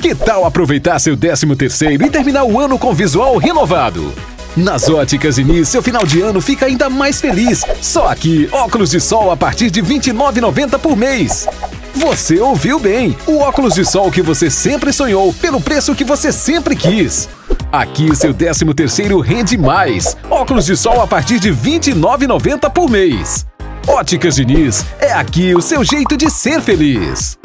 Que tal aproveitar seu 13 terceiro e terminar o ano com visual renovado? Nas óticas Diniz, seu final de ano fica ainda mais feliz. Só aqui, óculos de sol a partir de R$ 29,90 por mês. Você ouviu bem! O óculos de sol que você sempre sonhou, pelo preço que você sempre quis. Aqui seu 13 terceiro rende mais. Óculos de sol a partir de R$ 29,90 por mês. Óticas Diniz, é aqui o seu jeito de ser feliz.